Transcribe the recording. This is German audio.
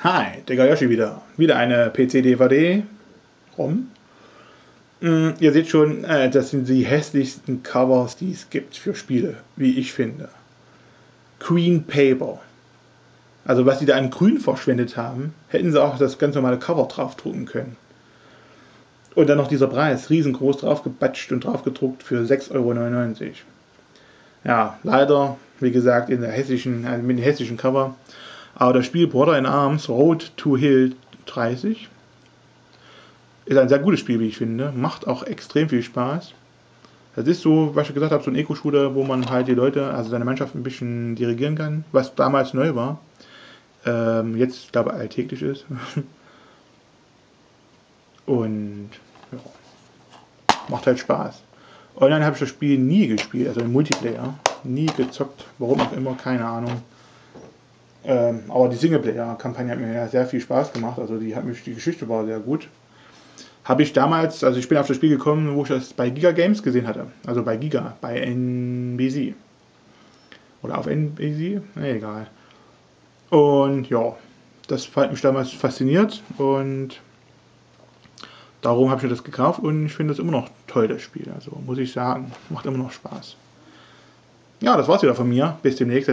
Hi, Digga Yoshi wieder. Wieder eine PC-DVD. Rum. Mm, ihr seht schon, äh, das sind die hässlichsten Covers, die es gibt für Spiele, wie ich finde. Queen Paper. Also was sie da an Grün verschwendet haben, hätten sie auch das ganz normale Cover draufdrucken können. Und dann noch dieser Preis, riesengroß draufgebatscht und draufgedruckt für 6,99 Euro. Ja, leider, wie gesagt, in der hessischen, also mit dem hessischen Cover. Aber das Spiel Brother in Arms Road to Hill 30 ist ein sehr gutes Spiel, wie ich finde. Macht auch extrem viel Spaß. Das ist so, was ich gesagt habe, so ein Eco-Shooter, wo man halt die Leute, also seine Mannschaft ein bisschen dirigieren kann, was damals neu war. Ähm, jetzt, glaube ich, alltäglich ist. Und ja, macht halt Spaß. Online habe ich das Spiel nie gespielt, also im Multiplayer. Nie gezockt, warum auch immer, keine Ahnung. Ähm, aber die Singleplayer-Kampagne hat mir ja sehr viel Spaß gemacht, also die hat mich, die Geschichte war sehr gut. Habe ich damals, also ich bin auf das Spiel gekommen, wo ich das bei Giga Games gesehen hatte. Also bei Giga, bei NBC. Oder auf NBC? Nee, egal. Und ja, das hat mich damals fasziniert und darum habe ich mir das gekauft und ich finde es immer noch toll, das Spiel. Also muss ich sagen, macht immer noch Spaß. Ja, das war's wieder von mir. Bis demnächst.